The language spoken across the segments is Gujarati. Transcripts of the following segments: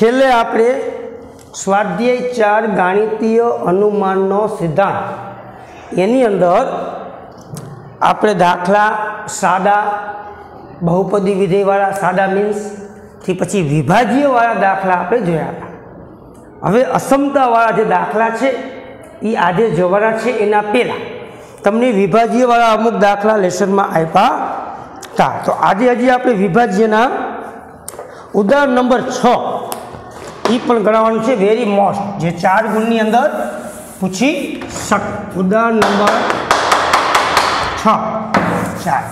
છેલ્લે આપણે સ્વાધ્યાય ચાર ગાણિતીય અનુમાનનો સિદ્ધાંત. એની અંદર આપણે દાખલા સાદા બહુપદી વિધેયવાળા, સાદા મીન્સથી પછી વિભાજ્યવાળા દાખલા આપણે જોયા હતા. હવે અસમતાવાળા જે દાખલા છે એ આજે જોવાના છે એના પહેલાં. તમને વિભાજ્યવાળા અમુક દાખલા લેસનમાં આપ્યા હતા તો આજે હજી આપણે વિભાજ્યના ઉદાહરણ નંબર છ એ પણ ગણાવવાનું છે વેરી મોસ્ટ જે ચાર ગુણની અંદર પૂછી શકે. ઉદાહરણ નંબર છ. ચાર.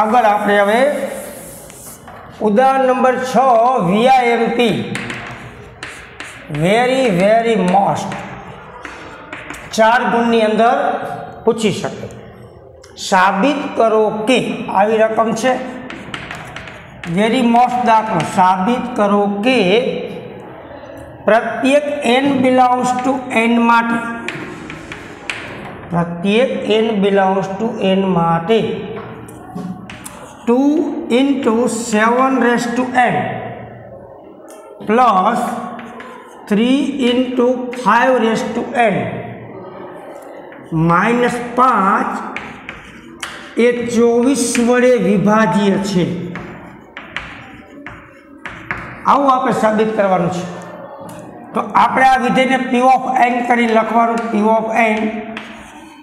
આગળ આપણે હવે ઉદાહરણ નંબર છ વીઆઈએમપી વેરી વેરી મોસ્ટ ચાર ગુણની અંદર પૂછી શકે. સાબિત કરો કે આવી રકમ છે? વેરી મોસ્ટ દાખલો, સાબિત કરો કે પ્રત્યેક એન બિલોંગ્સ ટુ એન માટે, પ્રત્યેક એન બિલોંગ્સ ટુ એન માટે two into seven raise to N plus three into five raise to N minus પાંચ એ ચોવીસ વડે વિભાજ્ય છે. આવું આપણે સાબિત કરવાનું છે. તો આપણે આ વિધેયને પી ઓફ એન કરી લખવાનું P of N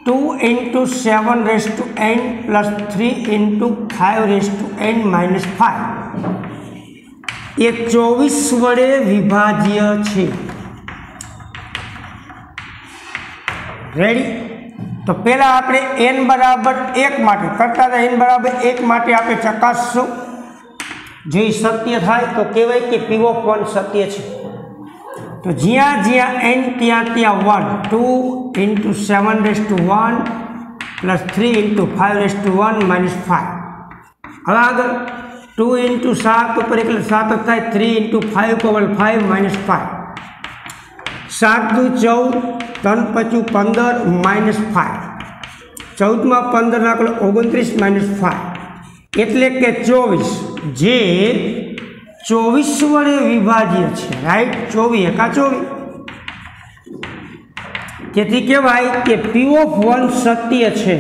two into seven raise to N plus three into five raise to N minus five એ ચોવીસ વડે વિભાજ્ય છે. રેડી તો પહેલાં આપણે એન બરાબર એક માટે, કરતા એન બરાબર એક માટે આપણે ચકાસશું. જો એ સત્ય થાય તો કહેવાય કે પી ઓફ વન સત્ય છે. તો જ્યાં જ્યાં એન ત્યાં ત્યાં one two into seven raise to one plus three into five raise to one minus five હવે આગળ ટુ ઇન્ટુ સાત ઉપર એટલે સાત જ થાય થ્રી ઇન્ટુ ફાઇવ પવન ફાઇવ માઇનસ ફાઇવ સાત દુ ચૌદ, ત્રણ પચું પંદર માઇનસ ફાઇવ ચૌદમાં પંદર નાખો ઓગણત્રીસ માઇનસ ફાઇવ એટલે કે ચોવીસ. જે ચોવીસ વડે વિભાજ્ય છે. રાઈટ ચોવીસ એકા ચોવીસ. તેથી કહેવાય કે પી ઓફ વન સત્ય છે.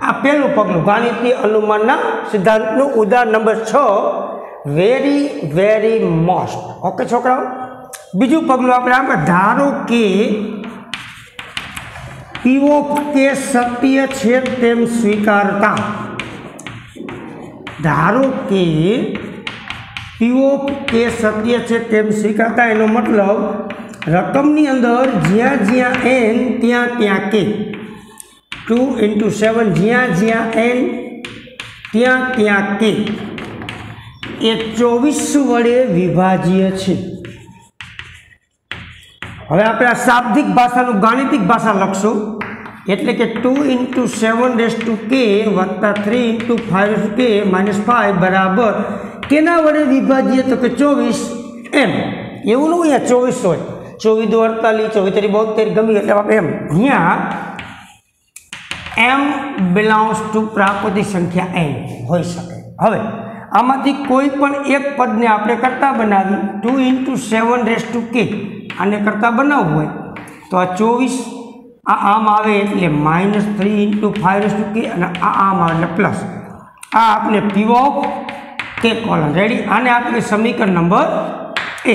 આ પહેલું પગલું ગાણિતીય અનુમાનના સિદ્ધાંતનું ઉદાહરણ નંબર છ. વેરી વેરી મોસ્ટ ઓકે છોકરાઓ? બીજું પગલું આપણે આપણે ધારો કે પી ઓફ કે સત્ય છે તેમ સ્વીકારતા. ધારો કે પીઓ કે સત્ય છે તેમ સ્વીકારતા, એનો મતલબ રકમની અંદર જ્યાં જ્યાં એન, ત્યાં ત્યાં કે. ટુ ઇન્ટુ સેવન, જ્યાં જ્યાં એન, ત્યાં ત્યાં કે. એ ચોવીસ વડે વિભાજ્ય છે. હવે આપણે આ શાબ્દિક ભાષાનું ગાણિતિક ભાષા લખશું. એટલે કે two into seven raise to K વત્તા three into five K minus five બરાબર કેના વડે વિભાજીએ તો કે ચોવીસ એમ એવું ન હોય ચોવીસ હોય. ચોવીસ દો અડતાલીસ, ચોવીસ તરી બોતેર ગમી એટલે આપણે એમ. અહીંયા એમ બિલોંગ્સ ટુ પ્રાકૃતિક સંખ્યા એમ હોઈ શકે. હવે, આમાંથી કોઈ પણ એક પદને આપણે કરતા બનાવી two into seven raise to K આને કરતાં બનાવવું હોય, તો આ ચોવીસ, આ આમ આવે એટલે માઇનસ થ્રી ઇન્ટુ ફાઇવ કે અને આ આમ આવે એટલે પ્લસ. આ આપણે પીવો કે કોલમ રેડી આને આપણે સમીકરણ નંબર એ.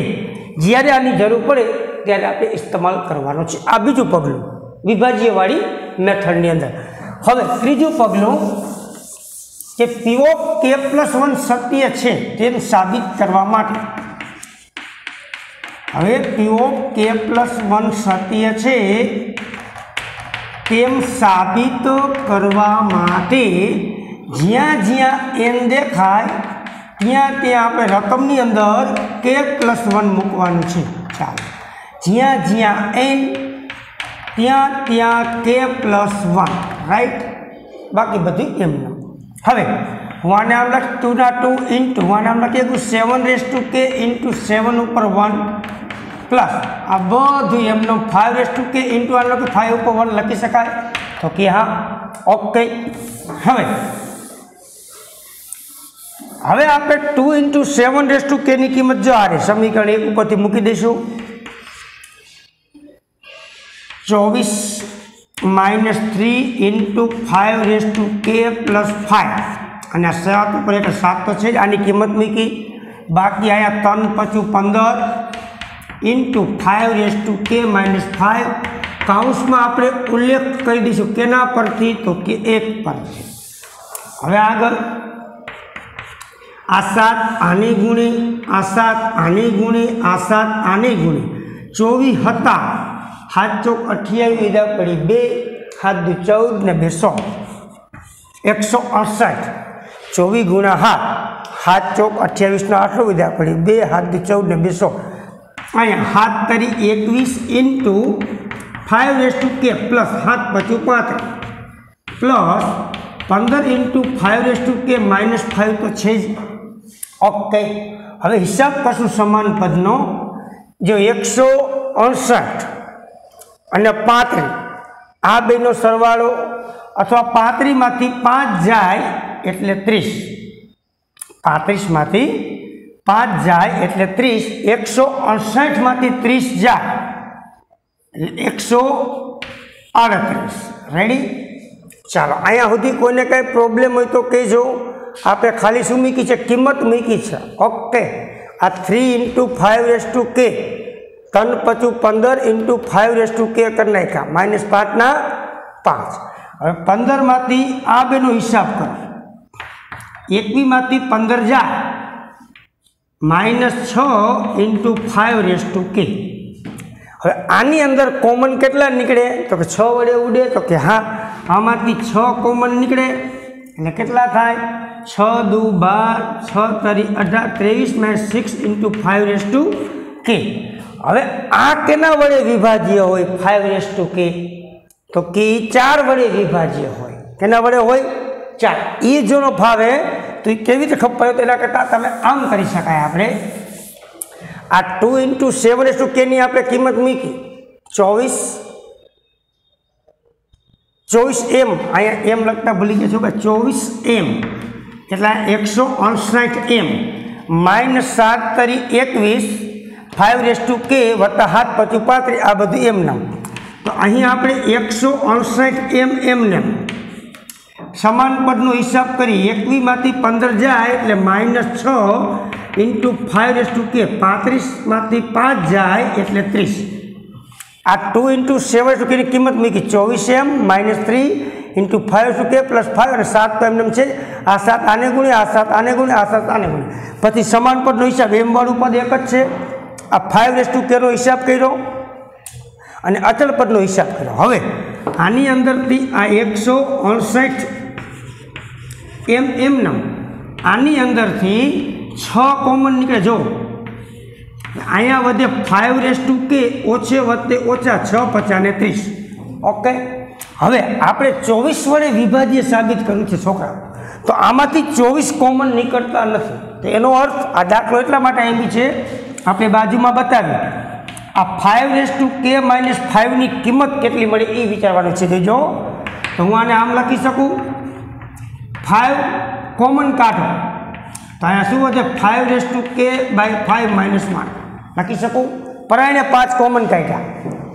જ્યારે આની જરૂર પડે ત્યારે આપણે ઇસ્તેમાલ કરવાનો છે. આ બીજું પગલું, વિભાજ્યવાળી મેથડની અંદર. હવે ત્રીજું પગલું કે પીઓ કે પ્લસ વન સત્ય છે તેનું સાબિત કરવા માટે. હવે પીઓ કે પ્લસ વન સત્ય છે. તેમ સાબિત કરવા માટે જ્યાં જ્યાં એન દેખાય, ત્યાં ત્યાં આપણે રકમની અંદર કે પ્લસ વન મૂકવાનું છે. ચાલો. જ્યાં જ્યાં એન ત્યાં ત્યાં કે પ્લસ વન. રાઈટ બાકી બધું એમનું હવે વન આમ લખ ટુના ટુ ઇન્ટુ વન આમ લખીએ તો seven raise to K into seven ઉપર વન પ્લસ આ બધું એમનો five raise to K into આ કે ફાઇવ ઉપર વન લખી શકાય. તો કે હા ઓકે હવે હવે આપણે two into seven raise to કેની કિંમત જો આ રે સમીકરણ એક ઉપરથી મૂકી દઈશું. ચોવીસ minus three into five raise to K plus five અને આ સાત ઉપર એટલે સાત તો છે જ, આની કિંમત મૂકી. બાકી આયા ત્રણ પચું પંદર. Into five raise to K minus five કાઉન્સમાં આપણે ઉલ્લેખ કરી દઈશું કેના પરથી? તો કે એક પરથી. હવે આગળ. આ સાત આની ગુણી, આ સાત આની ગુણી, આ સાત આની ગુણી. ચોવીસ હતા. હાથ ચોક અઠ્યાવીસ વિધા પડી બે, હાથ દુ ચૌદ ને બે સો. એકસો અડસઠ. ચોવીસ ગુણા હાથ. હાથ ચોક અઠ્યાવીસનો આટલો વિધા પડી બે, હાથ દુ ચૌદ ને બેસો અહીંયા હાથ તરી એકવીસ into five raise to K plus હાથ પચું પાંત્રીસ. પ્લસ પંદર into five raise to K minus five તો છે જ. ઓકે હવે હિસાબ કરશું સમાન પદનો, જો એકસો અડસઠ અને પાંત્રીસ. આ બેનો સરવાળો અથવા પાંત્રીસમાંથી પાંચ જાય એટલે ત્રીસ. પાંત્રીસમાંથી પાંચ જાય એટલે ત્રીસ, એકસો અડસઠમાંથી ત્રીસ જાય. એકસો આડત્રીસ. રેડી ચાલો, અહીંયા સુધી કોઈને કંઈ પ્રોબ્લેમ હોય તો કહેજો. આપણે ખાલી શું મૂકી છે? કિંમત મૂકી છે. ઓકે આ three into five raise to K ત્રણ પચું પંદર ઇન્ટુ ફાઇવ રેસ ટુ કે કરી નાખ્યા. માઇનસ પાંચના પાંચ. હવે પંદરમાંથી આ બેનો હિસાબ કરો. એકવીમાંથી પંદર જાય. માઇનસ છ into five raise to K હવે આની અંદર કોમન કેટલા નીકળે? તો કે છ વડે ઉડે, તો કે હા, આમાંથી છ કોમન નીકળે. એટલે કેટલા થાય? છ, દુ, બાર, છ, તરી, અઢાર, ત્રેવીસ minus six into five raise to K હવે આ કેના વડે વિભાજ્ય હોય ફાઇવ રેસ ટુ કે તો કે એ ચાર વડે વિભાજ્ય હોય. કેના વડે હોય? ચાર. એ જો ન ફાવે તો એ કેવી રીતે ખબર તો એના કરતાં તમે આમ કરી શકાય આપણે. આ two into seven s to કેની આપણે કિંમત મૂકી. ચોવીસ. ચોવીસ એમ. અહીંયા એમ લખતા ભૂલી ગયા છો કે ચોવીસ એમ. એટલે એકસો અણસાઠ એમ. માઇનસ સાત તરી એકવીસ. ફાઇવ રેસ ટુ કે વત્તા હાથ પચું પાંત્રીસ. આ બધું એમ નામ. તો અહીં આપણે એકસો અણસાઠ એમ એમ નેમ. સમાન પદનો હિસાબ કરી એકવીમાંથી પંદર જાય એટલે માઇનસ છ ઇન્ટુ ફાઇવ રેસ ટુ કે પાંત્રીસમાંથી પાંચ જાય એટલે ત્રીસ. આ ટુ ઇન્ટુ સેવન ટુ કેની કિંમત મૂકી ચોવીસ એમ, minus three into five to K plus five અને સાત તો એમને છે. આ સાત આને ગુણે, આ સાત આને ગુણે, આ સાત આને ગુણે. પછી સમાન પદનો હિસાબ એમવાળું પદ એક જ છે. આ ફાઇવ રેસ ટુ કેનો હિસાબ કર્યો અને અચળ પદનો હિસાબ કર્યો. હવે આની અંદરથી આ એકસો અડસઠ એમ એમ નામ. આની અંદરથી છ કોમન નીકળે. જો, અહીંયા વધે ફાઇવ રેસ ટુ કે ઓછે વધતે ઓછા છ, પચાસ ને ત્રીસ. ઓકે? હવે આપણે ચોવીસ વડે વિભાજ્ય સાબિત કર્યું છે, છોકરા. તો આમાંથી ચોવીસ કોમન નીકળતા નથી. તો એનો અર્થ આ દાખલો એટલા માટે એમી છે, આપણે બાજુમાં બતાવ્યું. આ five raise to K minus ફાઇવની કિંમત કેટલી મળે એ વિચારવાનું છે, જોજો. તો હું આને આમ લખી શકું? ફાઇવ કોમન કાઢો તો અહીંયા શું વધે? Five raise to K by five minus one લખી શકું? પર એને પાંચ કોમન કાઢ્યા.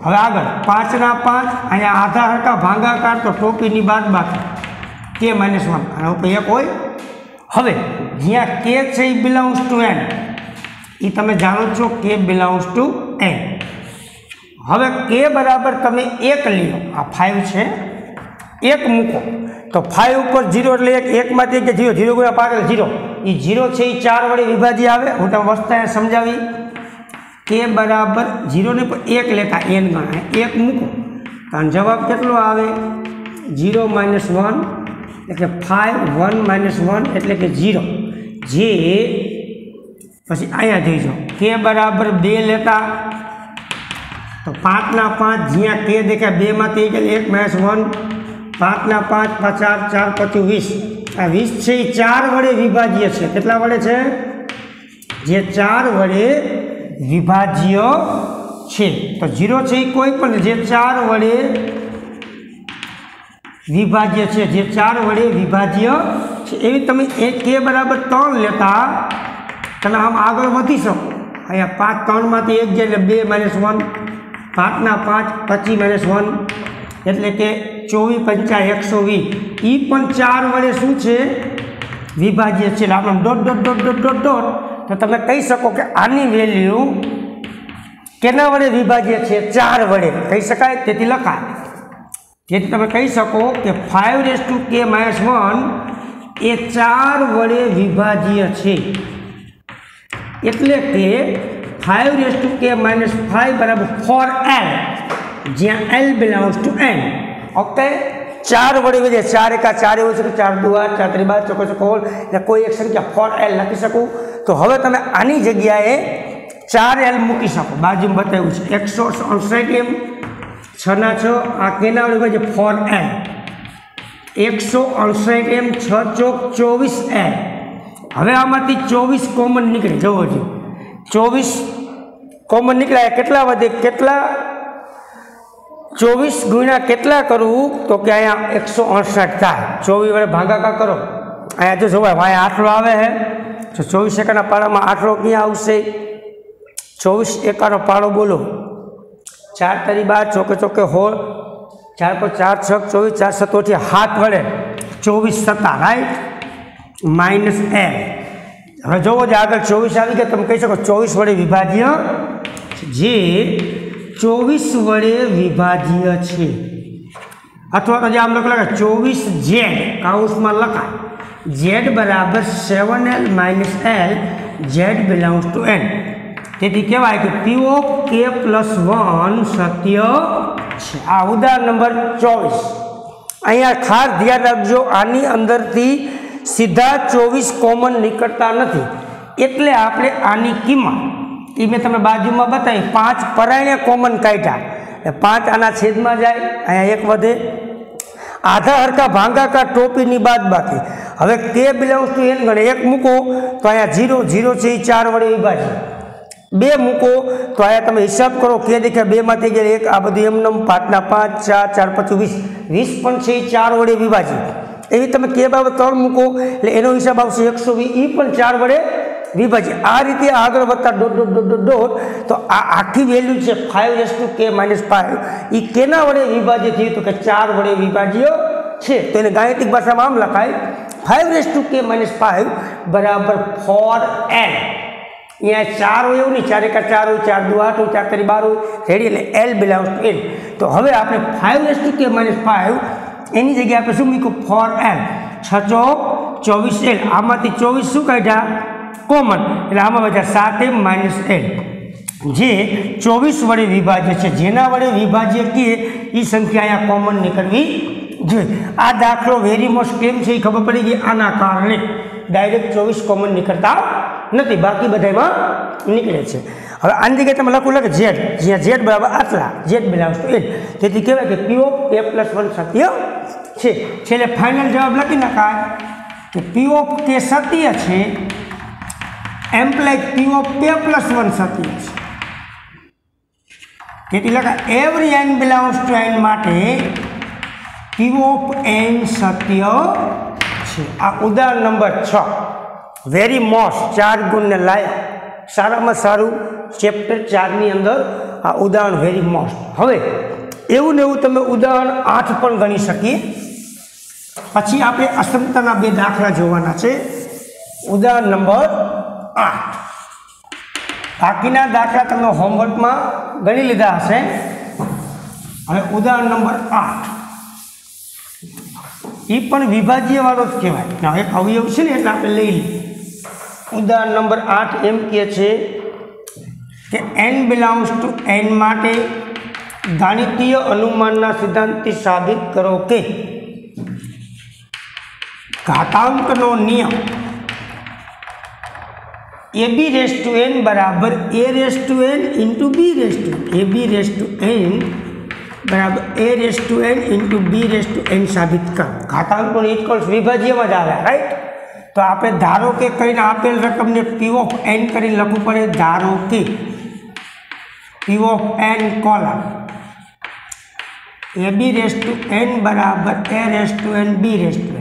હવે આગળ પાંચના પાંચ, અહીંયા આધા હરકા ભાંગાકાર, તો ટોપીની બાદ બાકી. કે માઇનસ વન અને ઉપર એક હોય. હવે, જ્યાં કે છે એ બિલોંગ્સ ટુ એન એ તમે જાણો છો કે બિલોંગ્સ ટુ એન હવે કે બરાબર તમે એક લ્યો. આ ફાઇવ છે. એક મૂકો. તો ફાઇવ ઉપર જીરો એટલે એક એકમાંથી કે જીરો જીરો ગુણ્યા પાંચ એટલે જીરો એ જીરો છે એ ચાર વડે વિભાજ્ય આવે. હું તમે વસ્તા સમજાવી. કે બરાબર જીરોને પણ એક લેતા એન ગણાય. એક મૂકો. તો જવાબ કેટલો આવે? જીરો માઇનસ વન એટલે કે ફાઇવ વન માઇનસ વન એટલે કે જીરો જે પછી અહીંયા જોઈજો કે બરાબર બે લેતા. તો પાંચના પાંચ જ્યાં કે દેખાય બેમાંથી એટલે એક માઇનસ વન પાંચના પાંચ પચાસ ચાર પચું વીસ. આ વીસ છે એ ચાર વડે વિભાજ્ય છે. કેટલા વડે છે? જે ચાર વડે વિભાજ્ય છે. તો જીરો છે એ કોઈ પણ જે ચાર વડે વિભાજ્ય છે, જે ચાર વડે વિભાજ્ય છે. એવી તમે એ કે બરાબર ત્રણ લેતા તમે આમ આગળ વધી શકો. અહીંયા પાંચ ત્રણમાંથી એક જાય બે માઇનસ વન પાંચના પાંચ, પચીસ માઇનસ વન એટલે કે ચોવીસ પંચા એકસો વીસ. એ પણ ચાર વડે શું છે? વિભાજ્ય છે. એટલે આપણે dot dot dot dot dot dot તો તમે કહી શકો કે આની વેલ્યુ કેના વડે વિભાજ્ય છે? ચાર વડે. કહી શકાય? તેથી લખાય. તેથી તમે કહી શકો કે five raise to K minus one એ ચાર વડે વિભાજ્ય છે. એટલે કે five raise to K minus five બરાબર ફોર એલ જ્યાં L belongs to N okay ચાર વડે વધે ચાર એકા ચાર એવું છે કે ચાર દુઆ ચાર ત્રિબાર, ચોકો ચોકોલ એટલે કોઈ એક સંખ્યા ફોર એલ લખી શકું. તો હવે તમે આની જગ્યાએ ચાર એલ મૂકી શકો. બાજુમાં બતાવ્યું છે. એકસો અડસઠ એમ. છના છ. આ કેના વડે છે ફોર એલ એકસો અડસઠ એમ, છ ચોક ચોવીસ એલ હવે આમાંથી ચોવીસ કોમન નીકળે. જવો જોઈએ ચોવીસ કોમન નીકળ્યા. કેટલા વધે? કેટલા ચોવીસ ગુણ્યા કેટલા કરવું તો કે અહીંયા એકસો અડસઠ થાય. ચોવીસ વડે ભાગાકાર કરો. અહીંયા જો જોવાય અહીંયા આઠડો આવે છે. તો ચોવીસ એકાના પાડામાં આઠડો ક્યાં આવશે? ચોવીસ એકાનો પાડો બોલો. ચાર તારી બાર, ચોકે ચોકે હોળ. ચાર પર ચાર છ ચોવીસ, ચાર સત્તોથી હાથ વડે. ચોવીસ સત્તા રાઈટ માઇનસ એલ હવે જોવો જે આગળ ચોવીસ આવી ગયા, તમે કહી શકો ચોવીસ વડે વિભાજ્ય જે ચોવીસ વડે વિભાજ્ય છે. અથવા તો જે આમ લખેલા ચોવીસ ઝેડ કાઉન્સમાં લખાય. ઝેડ બરાબર seven L minus L Z belongs to N તેથી કહેવાય કે P of K plus one સત્ય છે. આ ઉદાહરણ નંબર ચોવીસ. અહીંયા ખાસ ધ્યાન રાખજો, આની અંદરથી સીધા ચોવીસ કોમન નીકળતા નથી. એટલે આપણે આની કિંમત એ મેં તમે બાજુમાં બતાવી, પાંચ પરાયણે કોમન કાઢ્યા. પાંચ આના છેદમાં જાય, અહીંયા એક વધે. આધા હરકા ભાંગાકાર ટોપીની બાદ બાકી. હવે તે બિલોંગ્સ ટુ એન ગણે. એક મૂકો, તો અહીંયા ઝીરો ઝીરો છે એ ચાર વડે વિભાજ્ય બે મૂકો, તો અહીંયા તમે હિસાબ કરો, કે દેખ્યા બેમાંથી ગયા, એક આ બધું એમનેમ પાંચના પાંચ ચાર ચાર પાંચ વીસ. વીસ પણ છે એ ચાર વડે વિભાજી એવી તમે કે બાબત ત્રણ મૂકો, એટલે એનો હિસાબ આવશે એકસો વીસ. એ પણ ચાર વડે વિભાજ્ય આ રીતે આગળ વધતા dot dot dot dot dot, તો આ આખી વેલ્યુ છે five s to K minus five એ કેના વડે વિભાજ્ય થયું તો કે ચાર વડે વિભાજ્ય છે? તો એને ગાણિતિક ભાષામાં આમ લખાય five s to K minus five બરાબર ફોર એન અહીંયા ચાર હોય એવું નહીં, ચાર એકા ચાર હોય, ચાર દુ આઠ હોય, ચાર તરી બાર હોય, રેડી એટલે એલ બિલોંગ્સ ટુ એન તો હવે આપણે five s to K minus five એની જગ્યાએ આપણે શું મૂક્યું? ફોર એન છ ચોવીસ એલ આમાંથી ચોવીસ શું કાઢ્યા? કોમન. એટલે આમાં બધા સાત એમ માઇનસ એલ જે ચોવીસ વડે વિભાજ્ય છે, જેના વડે વિભાજ્ય કે એ સંખ્યા અહીંયા કોમન નીકળવી જોઈએ. આ દાખલો વેરી મોસ્ટ કેમ છે એ ખબર પડી ગઈ? આના કારણે. ડાયરેક્ટ ચોવીસ કોમન નીકળતા નથી. બાકી બધામાં નીકળે છે. હવે આની જગ્યાએ તમે લખું, લખે ઝેડ જ્યાં ઝેડ બરાબર આટલા. ઝેડ બિલોંગ્સ ટુ તેથી કહેવાય કે પીઓ એ પ્લસ વન સત્ય છે. છેલ્લે ફાઇનલ જવાબ લખી નાખાય. કે પીઓ કે સત્ય છે implies P of K plus one સત્ય છે. તેથી લખાય every N belongs to N માટે પી ઓફ એન સત્ય છે. આ ઉદાહરણ નંબર છ. વેરી મોસ્ટ ચાર ગુણને લાયક સારામાં સારું ચેપ્ટર ચારની અંદર આ ઉદાહરણ વેરી મોસ્ટ હવે, એવું ને એવું તમે ઉદાહરણ આઠ પણ ગણી શકીએ. પછી આપણે અસમતાના બે દાખલા જોવાના છે. ઉદાહરણ નંબર આઠ. બાકીના દાખલા તમે હોમવર્કમાં ગણી લીધા હશે. હવે ઉદાહરણ નંબર આઠ. એ પણ વિભાજ્ય વાળો જ કહેવાય. એક અવયવ છે ને, એટલે આપણે લઈ લઈએ. ઉદાહરણ નંબર આઠ એમ કહે છે કે એન બિલોંગ્સ ટુ એન માટે ગાણિતીય અનુમાનના સિદ્ધાંતથી સાબિત કરો કે ઘાતાંકનો નિયમ A B raise to N બરાબર A raise to N into B raise to A B raise to N બરાબર A raise to N into B raise to N સાબિત કરો ઘાતાંકનો ઇક્વલ્સ વિભાજ્યમાં જ આવે રાઈટ તો આપણે ધારો કે કરીને આપેલ રકમને પી ઓફ એન કરીને લખવું પડે ધારો કે P of N colon A B raise to N બરાબર A raise to N B raise to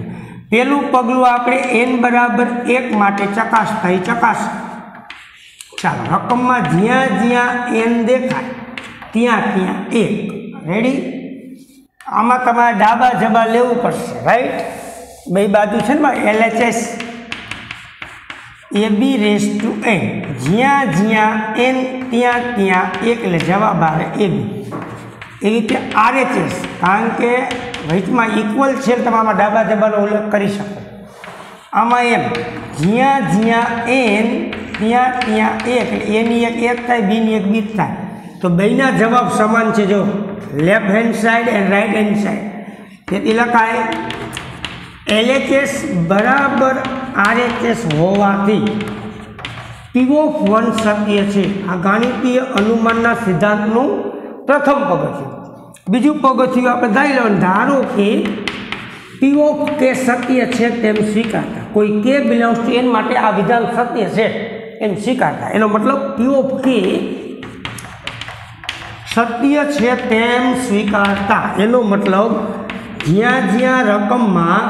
પેલું પગલું આપણે એન બરાબર એક માટે ચકાસ થઈ ચકાસ. ચાલો, રકમમાં જ્યાં જ્યાં એન દેખાય, ત્યાં ત્યાં એક. રેડી આમાં તમારે ડાબા જબા લેવું પડશે રાઈટ બે બાજુ છે ને LHS A B raise to N જ્યાં જ્યાં એન ત્યાં ત્યાં એક, એટલે જવાબ આવે એ બી એવી રીતે આરએચએસ કારણ કે વચમાં ઇક્વલ છે તમે આમાં ડાબા જબાનો ઉલ્લેખ કરી શકો. આમાં એમ, જ્યાં જ્યાં એન ત્યાં ત્યાં એક એની એક એક થાય બીની એક બી થાય. તો બેના જવાબ સમાન છે જો left hand side and right hand side તેથી લખાય એલએચએસ બરાબર આરએચએસ હોવાથી પીઓ વન સત્ય છે. આ ગાણિતીય અનુમાનના સિદ્ધાંતનું પ્રથમ પગથિયું. બીજું પગથિયું આપણે ધારી લેવાનું. ધારો કે પીઓ કે સત્ય છે તેમ સ્વીકારતા. કોઈ કે બિલોંગ્સ ટુ એન માટે આ વિધાન સત્ય છે એમ સ્વીકારતા. એનો મતલબ પીઓ કે સત્ય છે તેમ સ્વીકારતા. એનો મતલબ જ્યાં જ્યાં રકમમાં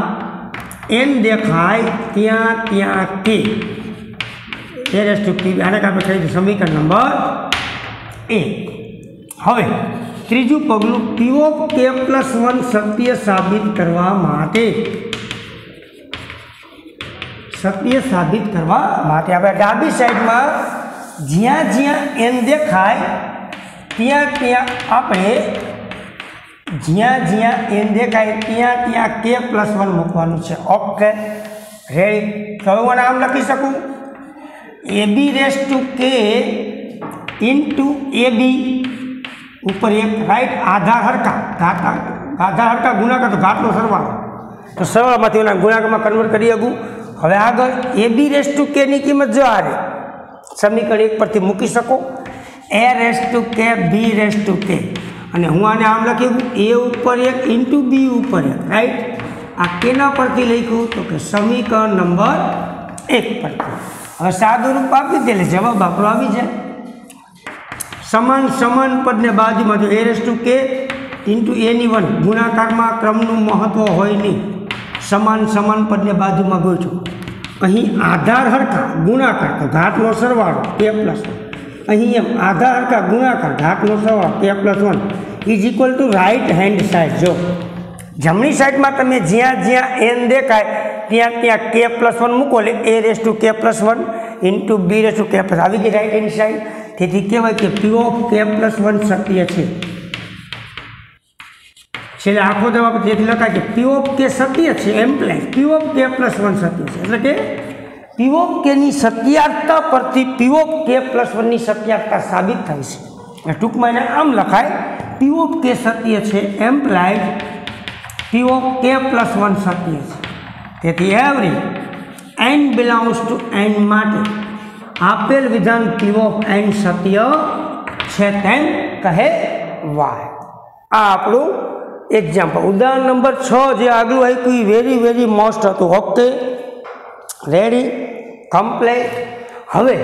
એન દેખાય, ત્યાં ત્યાં કે. એરેસ્ટ પી આને આપણે કહી સમીકરણ નંબર એક. હવે ત્રીજું પગલું પીઓ કે પ્લસ વન સત્ય સાબિત કરવા માટે. સત્ય સાબિત કરવા માટે. આપણે ડાબી સાઈડમાં જ્યાં જ્યાં એન દેખાય, ત્યાં ત્યાં આપણે જ્યાં જ્યાં એન દેખાય, ત્યાં ત્યાં કે પ્લસ વન મૂકવાનું છે. ઓકે રેડી તો હું આમ લખી શકું? A B raise to K into A B ઉપર એક રાઈટ આધાર હરકા. ઘાત આધાર હરકા ગુણાકાર, તો ઘાતનો સરવાળો. તો સરવાળામાંથી એના ગુણાકારમાં કન્વર્ટ કરી શકું. હવે આગળ એ બી રેસ ટુ કેની કિંમત જો આ રે સમીકરણ એક પરથી મૂકી શકો. એ રેસ ટુ કે બી રેસ ટુ કે અને હું આને આમ લખી એ ઉપર એક ઇન્ટુ બી ઉપર એક. રાઈટ આ કેના પરથી લખ્યું તો કે સમીકરણ નંબર એક પરથી. હવે સાદું રૂપ આપી દે એટલે જવાબ આપણો આવી જાય. સમાન સમાન પદને બાજુમાં જો A raise to K into any one ગુણાકારમાં ક્રમનું મહત્ત્વ હોય નહીં. સમાન સમાન પદને બાજુમાં ગોઠવું અહીં આધાર હરખા ગુણાકાર તો ઘાતનો સરવાળો કે પ્લસ વન. અહીં એમ આધાર હરખા ગુણાકાર ઘાટનો સરવાળો K plus one. Is equal to right hand side જો જમણી સાઈડમાં તમે જ્યાં જ્યાં એન દેખાય, ત્યાં ત્યાં કે પ્લસ વન મૂકો એટલે A raise to K plus one into B raise to K plus આવી ગઈ રાઇટ હેન્ડ સાઈડ તેથી કહેવાય કે P of K plus one સત્ય છે. છેલ્લે આખો જવાબ જેથી લખાય કે પી ઓફ કે સત્ય છે implies P of K plus one સત્ય છે. એટલે કે પી ઓફ કેની સત્યાર્થતા પરથી પી ઓફ કે પ્લસ વનની સત્યાર્થતા સાબિત થાય છે. એટલે ટૂંકમાં એને આમ લખાય પી ઓફ કે સત્ય છે implies P of K plus one સત્ય છે. તેથી every N belongs to N માટે આપેલ વિધાન ક્યુ ઓફ એન સત્ય છે તેમ કહે વાય. આ આપણું એક્ઝામ્પલ ઉદાહરણ નંબર છ જે આગલું આપ્યું એ વેરી વેરી મોસ્ટ હતું. ઓકે રેડી કમ્પ્લેટ હવે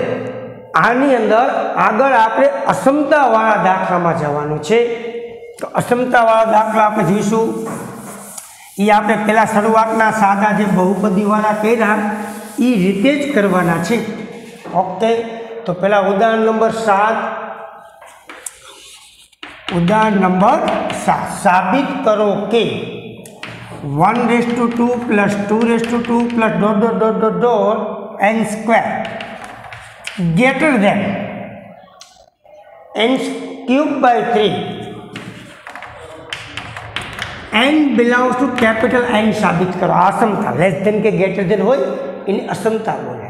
આની અંદર આગળ આપણે અસમતાવાળા દાખલામાં જવાનું છે. તો અસમતાવાળા દાખલા આપણે જોઈશું. એ આપણે પહેલાં શરૂઆતના સાદા જે બહુપદીવાળા કર્યા એ રીતે જ કરવાના છે. ઓકે તો પહેલાં ઉદાહરણ નંબર સાત. ઉદાહરણ નંબર સાત. સાબિત કરો કે one raise to two plus two raise to two plus dot dot dot dot dot n square. Greater than n cube by three. N belongs to capital N સાબિત કરો. આ અસમતા. Less than k greater than હોય, એની અસમતા બોલાય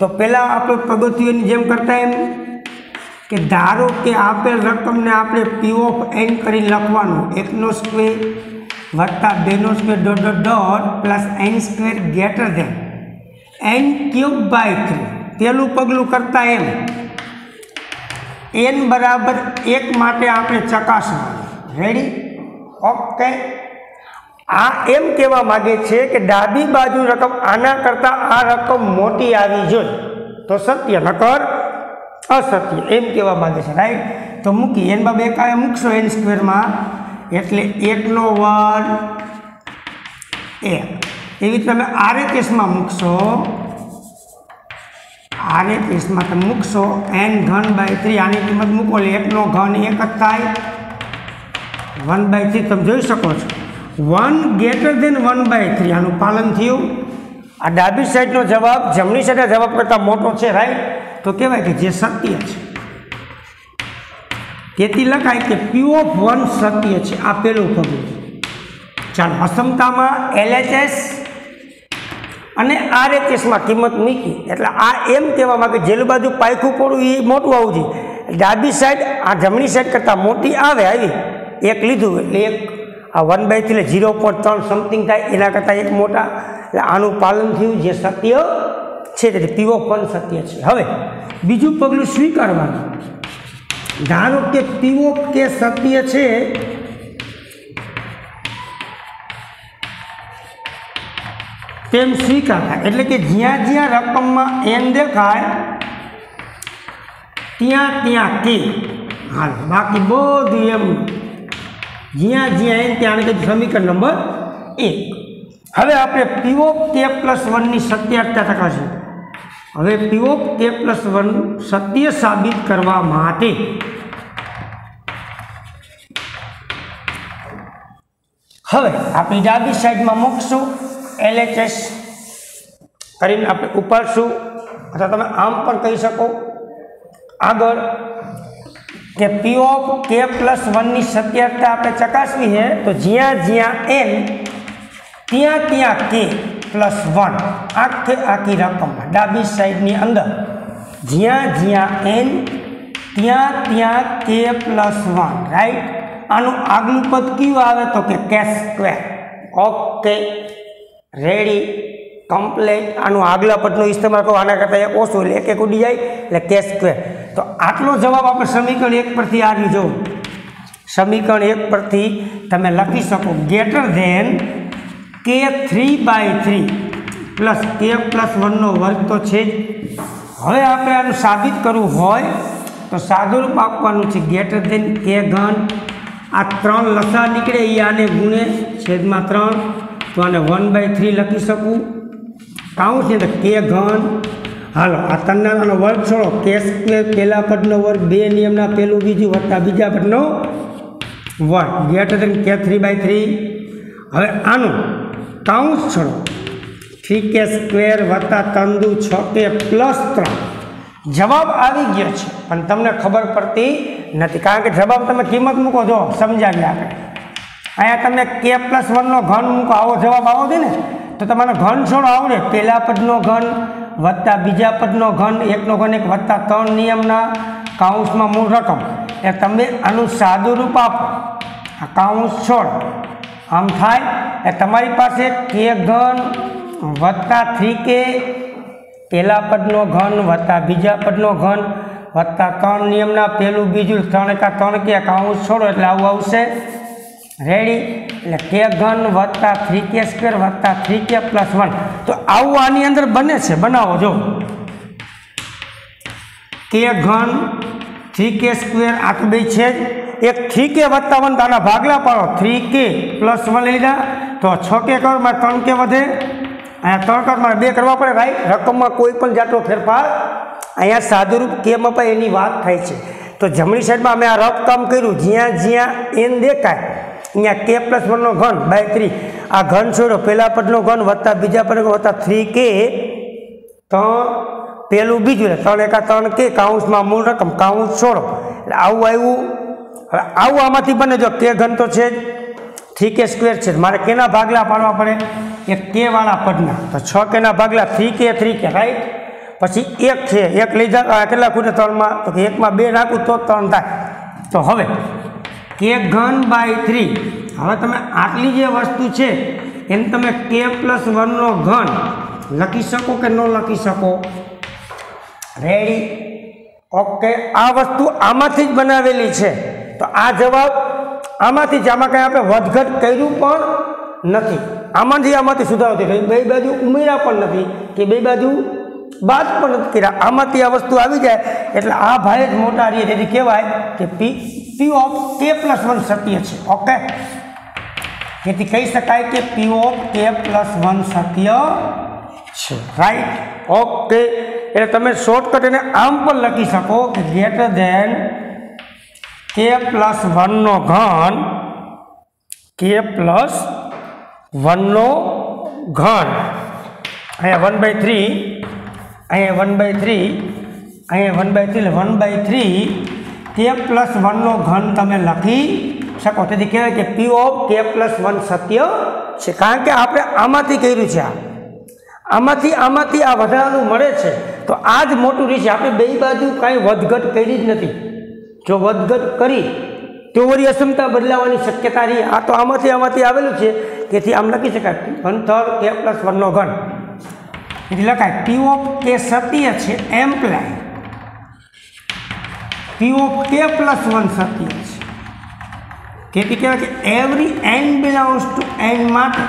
તો પહેલાં આપણે પગથિયોની જેમ કરતા એમ કે ધારો કે આપેલ રકમને આપણે પી ઓફ એન કરી લખવાનું, એકનો સ્ક્વેર વત્તા બેનો square dot dot dot plus N square greater than N cube by three પેલું પગલું કરતા એમ. એન બરાબર એક માટે આપણે ચકાસવાનું. રેડી ઓકે આ એમ કહેવા માગે છે કે ડાબી બાજુ રકમ આના કરતાં આ રકમ મોટી આવી જોઈએ તો સત્ય નકર અસત્ય એમ કહેવા માગે છે રાઈટ તો મૂકી, એન બાબે એક મૂકશો એન સ્ક્વેરમાં એટલે એકનો વર્ગ એક એવી તમે આરએચએસમાં મૂકશો. આરએચએસમાં તમે મૂકશો. એન ઘન બાય થ્રી આની કિંમત મૂકો. એટલે એકનો ઘન એક જ થાય. વન બાય થ્રી તમે જોઈ શકો છો. One greater than one by three આનું પાલન થયું. આ ડાબી સાઈડનો જવાબ જમણી સાઈડના જવાબ કરતાં મોટો છે રાઈટ તો કહેવાય કે જે સત્ય છે. તેથી લખાય કે પી ઓફ વન સત્ય છે. આ પહેલું પગલું ચાલો, અસમતામાં એલએચએસ અને આરએચએસમાં કિંમત મૂકી. એટલે આ એમ કહેવા માંગે, જેલું બાજુ પાયખું પડવું એ મોટું આવવું જોઈએ. ડાબી સાઈડ, આ જમણી સાઈડ કરતાં મોટી આવે, આવી. એક લીધું, એટલે એક આ વન બાય થ્રી એટલે ઝીરો પોઈન્ટ ત્રણ સમથિંગ થાય, એના કરતાં એક મોટા, એટલે આનું પાલન થયું જે સત્ય છે તે પીવો પણ સત્ય છે. હવે, બીજું પગલું સ્વીકારવાનું. ધારો કે પીવો કે સત્ય છે, તેમ સ્વીકારતા. એટલે કે જ્યાં જ્યાં રકમમાં એન દેખાય, ત્યાં ત્યાં કે. હાલ, બાકી બધું એમ જ્યાં જ્યાં એન ત્યાં કે સમીકરણ નંબર એક. હવે આપણે પીઓ કે પ્લસ વનની સત્ય ટકા છે. હવે પીઓ કે પ્લસ વન સત્ય સાબિત કરવા માટે હવે આપણી ડાબી સાઈડમાં મૂકશું એલએચએસ કરીને આપણે ઉપાડશું. અથવા તમે આમ પણ કહી શકો. આગળ કે પી ઓફ કે પ્લસ વનની શક્યતા આપણે ચકાસવી છે, તો જ્યાં જ્યાં એન ત્યાં ત્યાં કે પ્લસ વન આખે આખી રકમમાં, ડાબી સાઈડની અંદર. જ્યાં જ્યાં એન ત્યાં ત્યાં કે પ્લસ વન રાઈટ આનું આગલું પદ કયું આવે તો કે કે સ્ક્વેર ઓકે રેડી કમ્પ્લેટ આનું આગલા પદનો ઇસ્તેમાલ કરો, આના કરતાં એક ઓછું, એટલે એક એક ઉડી જાય, એટલે કે સ્ક્વેર તો આટલો જવાબ આપણે સમીકરણ એક પરથી આ જો સમીકરણ એક પરથી તમે લખી શકો greater than K three by three plus K plus વનનો વર્ગ તો છે જ. હવે આપણે આનું સાબિત કરવું હોય તો સાદુરૂપ આપવાનું છે ગ્રેટર ધેન કે ઘન. આ ત્રણ લસા નીકળે એ આને ગુણે છેદમાં ત્રણ. તો આને વન બાય થ્રી લખી શકું. કાઉન્ટ છે કે ઘન હાલો, આ તન્નાનો વર્ગ છોડો. કે સ્ક્વેર પહેલા પદનો વર્ગ, બે નિયમના પહેલું બીજું વત્તા બીજા પદનો વર્ગ. Greater than K three by three હવે આનું કાઉન્સ છોડો. થ્રી કે સ્ક્વેર વત્તા તંદુ છ કે પ્લસ ત્રણ. જવાબ આવી ગયો છે, પણ તમને ખબર પડતી નથી. કારણ કે જવાબ તમે કિંમત મૂકો જો, સમજાવીએ આપણે. અહીંયા તમે કે પ્લસ વનનો ઘન મૂકો, આવો જવાબ આવો છે ને? તો તમારો ઘન છોડો, આવડે. પહેલા પદનો ઘન વત્તા બીજા પદનો ઘન, એકનો ઘન, એક વત્તા ત્રણ નિયમના કાઉન્સમાં મૂળ રકમ. એ તમે આનું સાદું રૂપ આપો. આ કાઉન્સ છોડ. આમ થાય, એ તમારી પાસે કે ઘન વત્તા થ્રી કે પહેલા પદનો ઘન વત્તા બીજા પદનો ઘન વત્તા ત્રણ નિયમના પહેલું બીજું ત્રણ એકા ત્રણ કે કાઉન્સ છોડો એટલે આવું આવશે. રેડી એટલે કે ઘન વત્તા થ્રી કે સ્ક્વેર વત્તા થ્રી કે પ્લસ વન તો આવું આની અંદર બને છે. બનાવો, જો. કે ઘન થ્રી કે સ્ક્વેર આ તો બે છે જ. એક થ્રી કે વત્તા વન તારા ભાગલા પાડો. થ્રી કે પ્લસ વન લઈ લીધા. તો છ કે કરો, મારે ત્રણ કે વધે. અહીંયા ત્રણ કર, મારે બે કરવા પડે. ભાઈ, રકમમાં કોઈ પણ જાતનો ફેરફાર અહીંયા સાદુરૂપ કેમ અપાય એની વાત થાય છે. તો જમણી સાઈડમાં અમે આ રફ કામ કર્યું. જ્યાં જ્યાં એન દેખાય. અહીંયા કે પ્લસ વનનો ઘન, બાય થ્રી. આ ઘન છોડો, પહેલા પદનો ઘન વત્તા બીજા પદનો વત્તા થ્રી કે ત્રણ, પહેલું બીજું ત્રણ એકા ત્રણ કે, કાઉન્સમાં મૂળ રકમ, કાઉન્સ છોડો. એટલે આવું આવ્યું. હવે આવું આમાંથી બને જો, કે ઘન તો છે જ. થ્રી કે સ્ક્વેર છે મારે કેના ભાગલા પાડવા પડે? એક કેવાળા પદના. તો છ કેના ભાગલા, થ્રી કે થ્રી કે રાઈટ પછી એક છે. એક જા કેટલા ખૂટે? ત્રણમાં. તો કે એકમાં બે નાખું તો ત્રણ થાય. તો હવે કે ઘન બાય થ્રી હવે તમે આટલી જે વસ્તુ છે, એને તમે કે પ્લસ વનનો ઘન લખી શકો કે ન લખી શકો? રેડી ઓકે આ વસ્તુ આમાંથી જ બનાવેલી છે. તો આ જવાબ આમાંથી જ. આમાં કંઈ આપણે વધઘટ કર્યું પણ નથી. આમાંથી આમાંથી સુધારો થયો. બે બાજુ ઉમેર્યા પણ નથી કે બે બાજુ બાદ પણ નથી કર્યા. આમાંથી આ વસ્તુ આવી જાય. એટલે આ ભાઈ જ મોટા રીએ. તેથી કહેવાય કે P P of K plus one સત્ય છે. ઓકે તેથી કહી શકાય કે P of K plus one સત્ય છે. રાઈટ ઓકે એટલે તમે શોર્ટકટ એને આમ પણ લખી શકો કે ગ્રેટર ધેન કે પ્લસ વનનો ઘન કે પ્લસ વનનો ઘન. અહીંયા વન બાય થ્રી અહીંયા વન બાય થ્રી અહીંયા વન બાય થ્રી એટલે one by three K plus વનનો ઘન તમે લખી શકો. તેથી કહેવાય કે P of K plus one સત્ય છે. કારણ કે આપણે આમાંથી કર્યું છે આ. આમાંથી આમાંથી આ વધારાનું મળે છે. તો આ જ મોટું રીત છે. આપણે બે બાજુ કાંઈ વધઘટ કરી જ નથી. જો વધઘટ કરી, તો વળી અસમતા બદલાવાની શક્યતા રહી. આ તો આમાંથી આમાંથી આવેલું છે. તેથી આમ લખી શકાય. વન થર્ડ કે પ્લસ વનનો ઘન. એટલે લખાય પી ઓફ કે સત્ય છે. Implies P of K plus one સત્ય છે. તેથી કહેવાય કે every N belongs to N માટે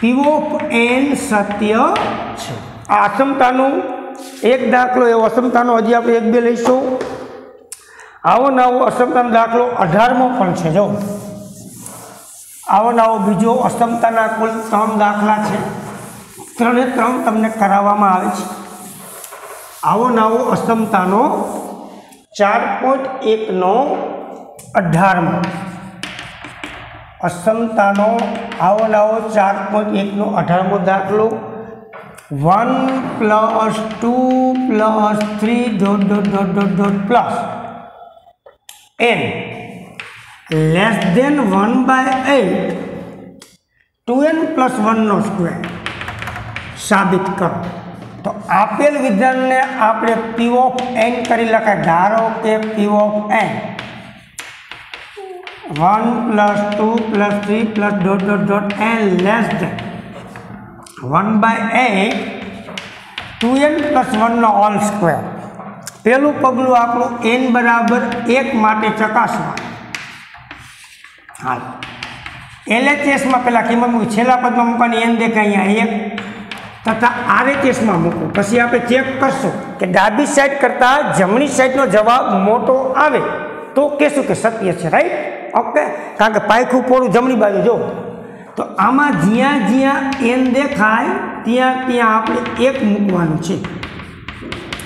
પી ઓફ એન સત્ય છે. આ અસમતાનું એક દાખલો એવો અસમતાનો હજી આપણે એક બે લઈશું. આવો નવો અસમતાનો દાખલો અઢારમો પણ છે, જો. આવો નવો બીજો અસમતાના કુલ ત્રણ દાખલા છે. ત્રણે ત્રણ તમને કરાવવામાં આવે છે. આવો નવો અસમતાનો ચાર પોઈન્ટ એકનો અઢારમો. અસમતાનો આવો લાવો ચાર પોઈન્ટ એકનો અઢારમો દાખલો. One plus two plus three dot dot dot dot dot plus. N. Less than one by eight. Two N plus વનનો square. સાબિત કરો. તો આપેલ વિધાનને આપણે પી ઓફ એન કરી લખાય. ધારો કે P of N one plus two plus three plus dot dot dot N less than one by eight two N plus વનનો all square પહેલું પગલું આપણું એન બરાબર એક માટે ચકાસવા હાલ. એલએચએસમાં પહેલાં કિંમત છેલ્લા પદમાં મૂકવાની એન દેખાય અહીંયા. એક તથા આરએચએસમાં મૂકો. પછી આપણે ચેક કરશું કે ડાબી સાઈડ કરતાં જમણી સાઈડનો જવાબ મોટો આવે. તો કહેશું કે સત્ય છે રાઈટ ઓકે કારણ કે પાયખું પોળું જમણી બાજુ, જો. તો આમાં જ્યાં જ્યાં એન દેખાય, ત્યાં ત્યાં આપણે એક મૂકવાનું છે.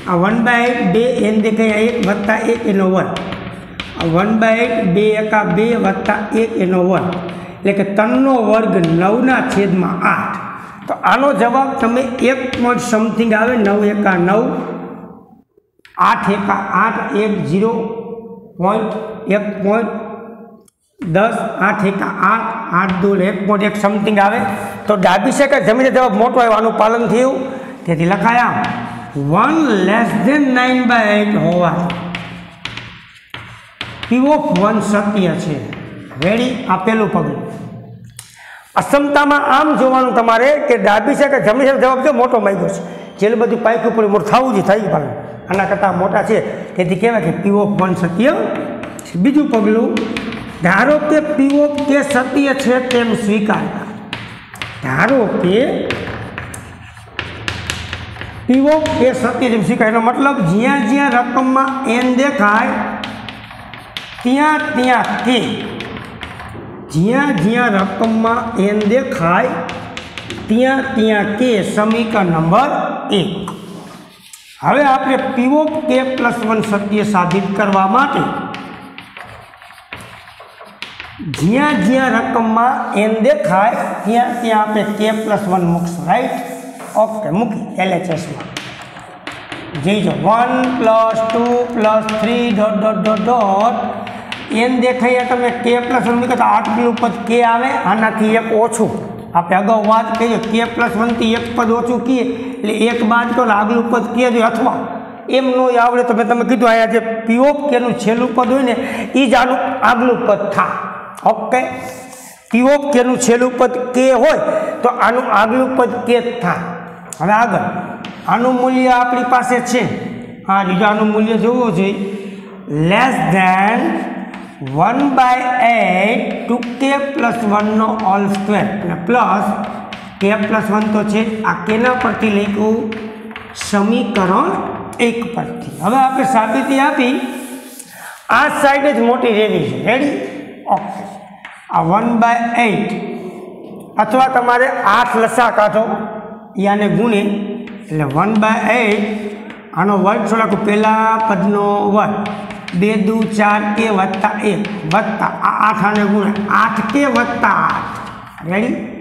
આ વન બાય એટ બે એન દેખાય એક વત્તા એક એનો વન વન બાય એટ બે એકા બે વત્તા એક એનો વન એટલે કે ત્રણનો વર્ગ નવના છેદમાં આઠ. તો આનો જવાબ તમે એક પોઈન્ટ સમથિંગ આવે, નવ એકા નવ, આઠ એકા આઠ એક જીરો પોઈન્ટ એક પોઈન્ટ દસ, આઠ એકા આઠ આઠ દૂર એક પોઈન્ટ એક સમથિંગ આવે. તો ડાબી શકે જમીને જવાબ મોટો આવ્યો, આનું પાલન થયું? તેથી લખાયા one less than nine by eight હોવા. પી ઓફ વન સત્ય છે. રેડી આપેલું પગલું. અસમતામાં આમ જોવાનું તમારે કે ડાબી છે કે જમણી સાઈડ જવાબ જો મોટો માગ્યો છે. જેલ બધું પાઇક ઉપર મોટું થવું જ થઈ પાલન આના કરતાં મોટા છે. તેથી કહેવાય કે પી વન સત્ય બીજું પગલું, ધારો કે પી ઓફ કે સત્ય છે તેમ સ્વીકાર ધારો કે પી ઓફ કે સત્ય જેમ સ્વીકાર એનો મતલબ જ્યાં જ્યાં રકમમાં એન દેખાય, ત્યાં ત્યાં કે જ્યાં જ્યાં રકમમાં એન દેખાય, ત્યાં ત્યાં કે સમીકરણ નંબર એક. હવે આપણે પીઓ કે પ્લસ વન સત્ય સાબિત કરવા માટે જ્યાં જ્યાં રકમમાં એન દેખાય, ત્યાં ત્યાં આપણે કે પ્લસ વન મૂકશું. રાઈટ ઓકે મૂકી. એલએચએસમાં જાઓ. One plus two plus three dot dot dot dot N દેખાય તમે કે પ્લસ વન મૂકે તો બી પદ કે આવે, આનાથી એક ઓછું. આપણે અગાઉ વાત કરીએ કે પ્લસ વનથી એક પદ ઓછું કીએ એટલે એક બાદ કરો આગલું પદ કે જોઈએ અથવા. એમ ન આવડે તો મેં તમે કીધું અહીંયા જે પીઓપ કેનું છેલ્લું પદ હોય ને એ જ આનું આગલું પદ થા ઓકે પીઓપ કેનું છેલ્લું પદ કે હોય, તો આનું આગલું પદ કે થા હવે આગળ. આનું મૂલ્ય આપણી પાસે છે. હા બીજાનું મૂલ્ય જોવું જોઈએ. Less than one by eight two K plus વનનો all square અને પ્લસ કે પ્લસ વન તો છે આ કેના પરથી લખ્યું? સમીકરણ એક પરથી. હવે આપણે સાબિતી આપી. આ સાઈડ જ મોટી રહેવી છે. રેડી ઓકે આ વન બાય એટ અથવા તમારે આઠ લસા કાઢો. યાને ગુણે. એટલે વન બાય એટ આનો વર્ગ થોડાક પહેલાં પદનો વર્ગ. બે દુ ચાર કે વત્તા એક. વત્તા. આ આઠ આને ગુણે આઠ કે વત્તા આઠ. રેડી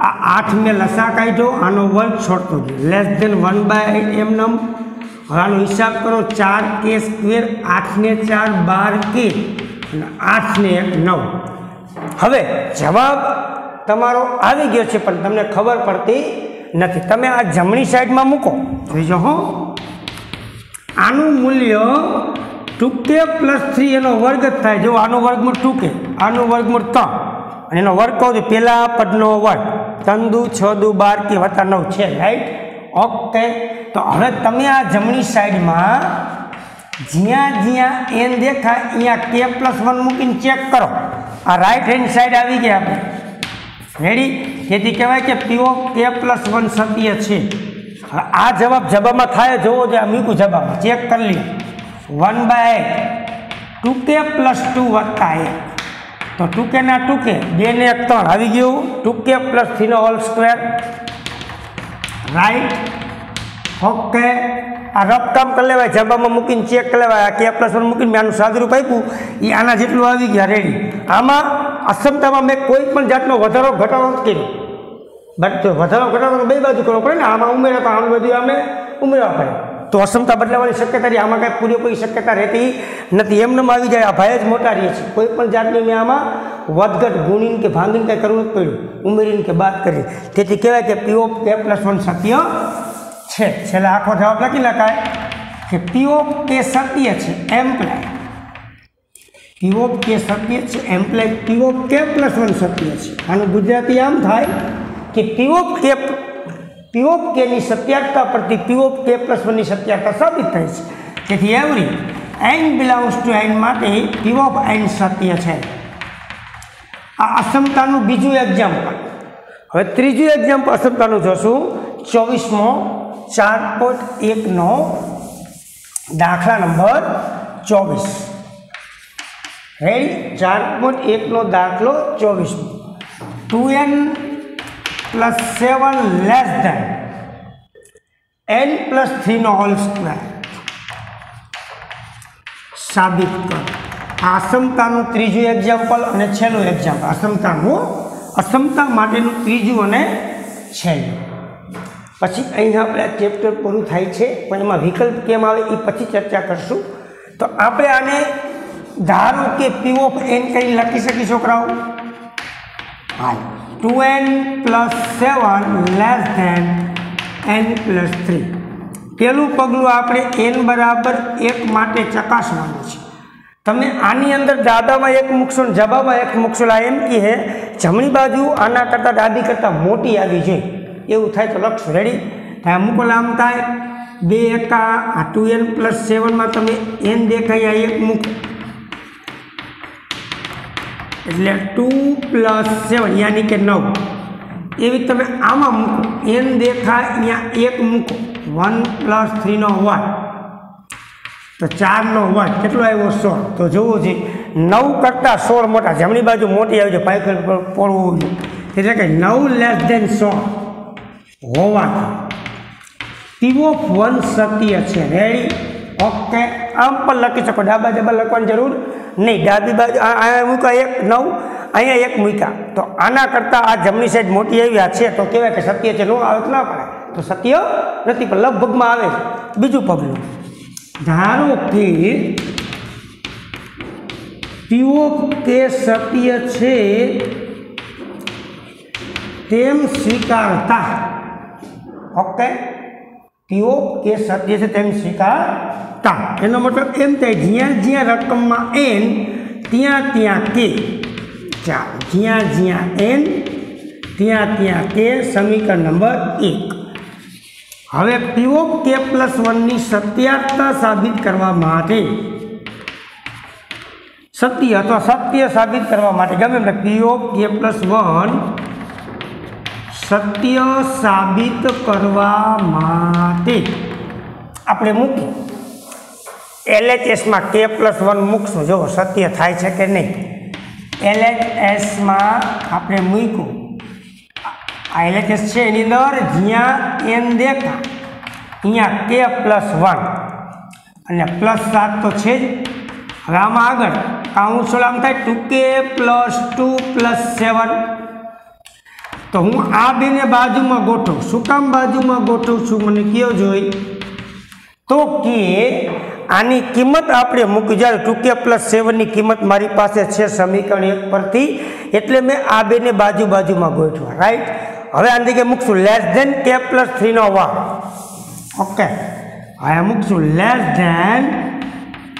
આ આઠ મેં લસા કાઢ્યો, આનો વર્ગ છોડતો less than one by M નમ હવે આનો હિસાબ કરો, ચાર કે સ્ક્વેર આઠને ચાર બાર કે. અને આઠને એક નવ. હવે જવાબ તમારો આવી ગયો છે, પણ તમને ખબર પડતી નથી. તમે આ જમણી સાઈડમાં મૂકો. જોઈજો હો. આનું મૂલ્ય ટુ કે પ્લસ થ્રી એનો વર્ગ જ થાય. જો આનો વર્ગમૂળ ટૂંકે, આનો વર્ગમૂળ ત્રણ અને એનો વર્ગ કહું છું, પહેલા પદનો વર્ગ ત્રણ દુ છ દુ બાર કે વત્તા નવ છે રાઈટ ઓકે તો હવે તમે આ જમણી સાઈડમાં જ્યાં જ્યાં એન દેખાય, અહીંયા કે પ્લસ વન મૂકીને ચેક કરો. આ રાઈટ હેન્ડ સાઈડ આવી ગયા આપણે. રેડી તેથી કહેવાય કે પીઓ કે પ્લસ વન સત્ય છે. આ જવાબ જબામાં થાય, જોવો જોઈએ આ જબામાં. ચેક કરી લઈએ one by eight two K plus two વત્તા એક. તો ટુ કે ના ટુ કે બે ને એક ત્રણ આવી ગયું. ટુ કે પ્લસ થ્રીનો હોલ સ્ક્વેર રાઈટ ઓકે આ રફ કામ કરી લેવાય. જબામાં મૂકીને ચેક કરી લેવાય. આ કે પ્લસ વન મૂકીને મેં આનું સાદરૂપ આપ્યું. એ આના જેટલું આવી ગયા. રેડી આમાં અસમતામાં મેં કોઈ પણ જાતનો વધારો, ઘટાડો નથી કર્યો. બટ વધારો, ઘટાડો બે બાજુ કરવો પડે ને. આમાં ઉમેરા તો આમ બધું અમે ઉમેરવા પડે. તો અસમતા બદલાવાની શક્યતા રહી. આમાં કાંઈ પૂરેપૂરી શક્યતા રહેતી નથી. એમનેમ આવી જાય, આ ભાઈ જ મોટા રહીએ છીએ કોઈ પણ જાતની મેં આમાં વધઘટ, ગુણીને કે ભાંગીને કંઈ કરવું પડ્યું. ઉમેરીને કે બાદ કરી. તેથી કહેવાય કે પીઓ કે પ્લસ વન સત્ય છે. છેલ્લા આખો જવાબ લખી લખાય કે પીઓ કે સત્ય છે. એમ્પ્લાય પીઓ કે સત્ય છે. એમ્પ્લાય પીઓ કે પ્લસ વન સત્ય છે. આનું ગુજરાતી આમ થાય કે પીઓ કે પીઓ કેની સત્યારતા પરથી પીઓપ કે પ્લસ વનની સત્યારતા સાબિત થાય છે. તેથી every N belongs to N માટે પીઓ એન સત્ય છે. આ અસમતાનું બીજું એક્ઝામ્પલ હવે ત્રીજું એક્ઝામ્પલ અસમતાનું જોશું. ચોવીસમો ચાર પોઈન્ટ એકનો દાખલા નંબર ચોવીસ. રેડી ચાર પોઈન્ટ એકનો દાખલો ચોવીસમો. Two N plus seven less than N plus થ્રીનો whole square સાબિત કરો. આ અસમતાનું ત્રીજું એક્ઝામ્પલ અને છેલ્લું એક્ઝામ્પલ અસમતાનું અસમતા માટેનું ત્રીજું અને છેલ્લું. પછી અહીં આપણે ચેપ્ટર પૂરું થાય છે, પણ એમાં વિકલ્પ કેમ આવે એ પછી ચર્ચા કરશું. તો આપણે આને ધારો કે પી ઓફ એન કંઈ લખી શકીએ, છોકરાઓ? હા two n plus seven less than n plus three. પહેલું પગલું આપણે એન બરાબર એક માટે ચકાસવાનું છે. તમે આની અંદર દાદામાં એક મૂકશો ને જબામાં એક મૂકશો આ એમ કે હે, જમણી બાજુ આના કરતાં ડાબી કરતાં મોટી આવી જોઈએ એવું થાય તો લખશો રેડી ત્યાં મૂકો આમ થાય. બે એકા, આ ટુ એન પ્લસ સેવનમાં તમે એન દેખાય એક મૂકો. એટલે ટુ પ્લસ સેવન યાની કે નવ. એવી તમે આમાં મૂકો. એન દેખાય અહીંયા એક મૂકો. વન પ્લસ થ્રીનો વન તો ચારનો વન કેટલો આવ્યો? સોળ. તો જોવું છે, નવ કરતાં સોળ મોટા. જમણી બાજુ મોટી આવી છે પાયખર પોળવું જોઈએ એટલે કે નવ લેસ દેન સોળ. હોવાથી પીવો વન સત્ય છે. રેડી ઓકે આમ પણ લખી શકો. ડાબા ડાબા લખવાની જરૂર નહીં, ડાબી બાજુ અહીંયા મૂક્યા એક, નવ, અહીંયા એક મૂક્યા. તો આના કરતાં આ જમણી સાઈડ મોટી આવી, આ છે, તો કહેવાય કે સત્ય છે, ન આવે તો ના પડે. તો સત્ય નથી, પણ લગભગમાં આવે છે. બીજું પગલું. ધારો કે પીઓ કે સત્ય છે, તેમ સ્વીકારતા. ઓકે? પીઓ કે સત્ય છે તેમ સ્વીકારતા એનો મતલબ એમ થાય જ્યાં જ્યાં રકમમાં એન ત્યાં ત્યાં કે ચાલો જ્યાં જ્યાં એન ત્યાં ત્યાં કે સમીકરણ નંબર એક હવે પીઓ કે પ્લસ વનની સત્યાર્થતા સાબિત કરવા માટે સત્ય અથવા સત્ય સાબિત કરવા માટે ગમે એમ પીઓ કે પ્લસ વન સત્ય સાબિત કરવા માટે. આપણે મૂકી એલએચએસમાં કે પ્લસ વન મૂકશું. જો સત્ય થાય છે કે નહીં? એલએચએસમાં આપણે મૂક્યું. આ એલએચએસ છે એની અંદર જ્યાં એન દેખા. અહીંયા કે પ્લસ વન. અને પ્લસ સાત તો છે જ. હવે આમાં આગળ. કાઉન્સલ આમ થાય ટુ કે પ્લસ ટુ પ્લસ સેવન. તો હું આ બેને બાજુમાં ગોઠવું શું કામ બાજુમાં ગોઠવું છું? મને કયો જોઈ? તો કે આની કિંમત આપણે મૂકી, જ્યારે ટુ કે પ્લસ સેવનની કિંમત મારી પાસે છે સમીકરણ એક પરથી, એટલે મેં આ બેને બાજુ બાજુમાં ગોઠવા રાઈટ હવે આની જગ્યાએ મૂકશું. લેસ ધેન કે પ્લસ થ્રીનો વન ઓકે હવે મૂકશું. લેસ ધેન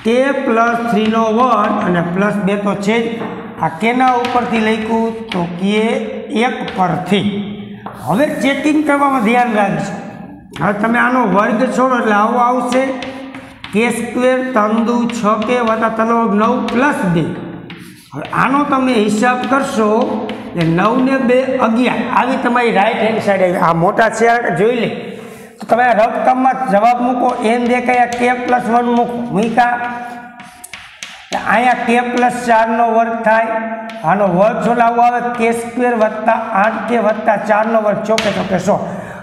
કે પ્લસ થ્રીનો વન અને પ્લસ બે તો છે જ. આ કેના ઉપરથી લખ્યું? તો કે એક પરથી. હવે ચેકિંગ કરવામાં ધ્યાન રાખજો. હવે તમે આનો વર્ગ છોડો એટલે આવો આવશે. કે સ્ક્વેર તંદુ છ કે વત્તા તનો નવ પ્લસ બે. હવે આનો તમે હિસાબ કરશો એટલે નવ ને બે અગિયાર. આવી તમારી રાઈટ હેન્ડ સાઈડ આ મોટા છે જોઈ લે. તો તમે રકમમાં જવાબ મૂકો. એમ દેખાય કે પ્લસ વન મૂકો. મૂકા અહીંયા કે પ્લસ ચારનો વર્ગ થાય, આનો વર્ગ જો લાવવો આવે કે સ્ક્વેર વત્તા આઠ કે વત્તા ચારનો વર્ગ, ચોકે ચોકે સો.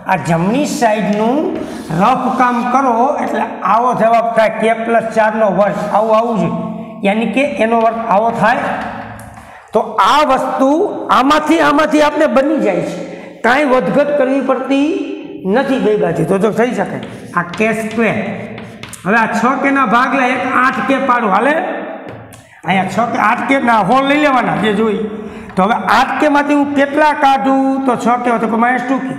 આ જમણી સાઈડનું રફ કામ કરો એટલે આવો જવાબ થાય કે પ્લસ ચારનો વર્ગ. આવું આવું જોઈએ યાની કે એનો વર્ગ આવો થાય. તો આ વસ્તુ આમાંથી આમાંથી આપણે બની જાય છે. કાંઈ વધઘટ કરવી પડતી નથી બાજુ. તો જો થઈ શકે. આ કે સ્ક્વેર હવે આ છ કેના ભાગલા એક આઠ કે પાડું. હાલે? અહીંયા છ કે આઠ કે ના, હોલ લઈ લેવાના જે જોઈ. તો હવે આઠ કેમાંથી હું કેટલા કાઢું? તો છ કે તો માઇનસ ટુ કે.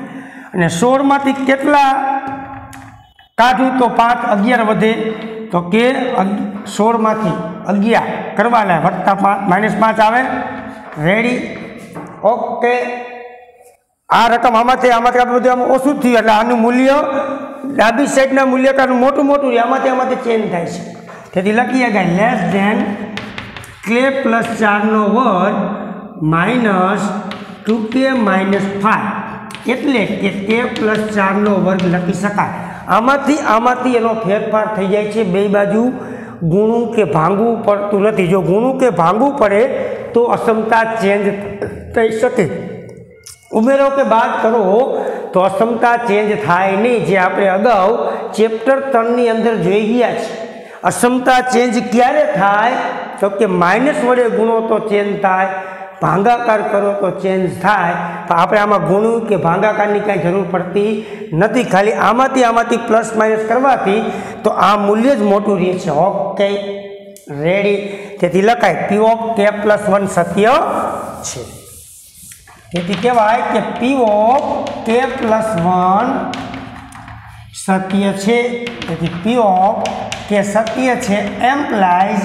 અને સોળમાંથી કેટલા કાઢું? તો પાંચ અગિયાર વધે. તો કે સોળમાંથી અગિયાર કરવાના વત્તા પાંચ માઇનસ પાંચ આવે. રેડી ઓકે આ રકમ આમાંથી આમાંથી આપણે બધું આમ ઓછું થયું. એટલે આનું મૂલ્ય, ડાબી સાઈડના મૂલ્ય કરતાં મોટું મોટું આમાંથી આમાંથી ચેન્જ થાય છે. તેથી લખીએ કે લેસ ધેન કે પ્લસ ચારનો વર્ગ minus two K minus five. એટલે કે કે પ્લસ ચારનો વર્ગ લખી શકાય. આમાંથી આમાંથી એનો ફેરફાર થઈ જાય છે બે બાજુ. ગુણું કે ભાંગવું પડતું નથી. જો ગુણું કે ભાંગવું પડે તો અસમતા ચેન્જ થઈ શકે. ઉમેરો કે બાદ કરો તો અસમતા ચેન્જ થાય નહીં. જે આપણે અગાઉ ચેપ્ટર ત્રણની અંદર જોઈ ગયા છે. અસમતા ચેન્જ ક્યારે થાય? તો કે માઇનસ વડે ગુણો તો ચેન્જ થાય, ભાંગાકાર કરો તો ચેન્જ થાય, તો આપણે આમાં ગુણવું કે ભાંગાકારની કાંઈ જરૂર પડતી નથી. ખાલી આમાંથી આમાંથી પ્લસ માઇનસ કરવાથી તો આ મૂલ્ય જ મોટું રહે છે ઓકે રેડી તેથી લખાય P of K plus one સત્ય છે. તેથી કહેવાય કે P of K plus one સત્ય છે. તેથી પી ઓફ કે સત્ય છે. Implies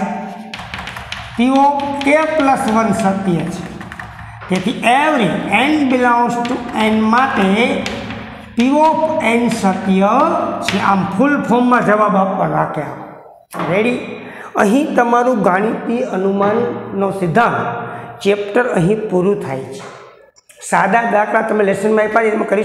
of K plus one સત્ય છે. તેથી every N belongs to N માટે પી ઓફ એન સત્ય છે. આમ ફૂલ ફોર્મમાં જવાબ આપવા રાખ્યા રેડી અહીં તમારું ગાણિતીય અનુમાનનો સિદ્ધાંત ચેપ્ટર અહીં પૂરું થાય છે. સાદા દાખલા તમે લેસનમાં આપ્યા એમાં કરી